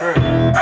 Right.